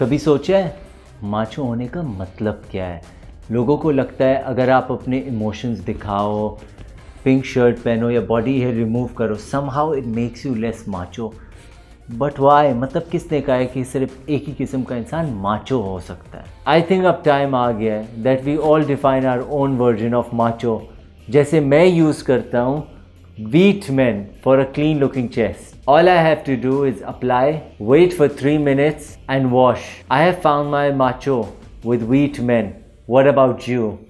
कभी सोचा है, माचो होने का मतलब क्या है? लोगों को लगता है अगर आप अपने इमोशंस दिखाओ पिंक शर्ट पहनो या बॉडी हेयर रिमूव करो somehow it makes you less macho but why मतलब किसने कहा है कि सिर्फ़ एक ही किस्म का इंसान माचो हो सकता है? आई थिंक अब टाइम आ गया है that we all define our own version of macho जैसे मैं यूज़ करता हूँ Wheat men for a clean looking chest. All I have to do is apply, wait for 3 minutes and wash. I have found my macho with wheat men. What about you?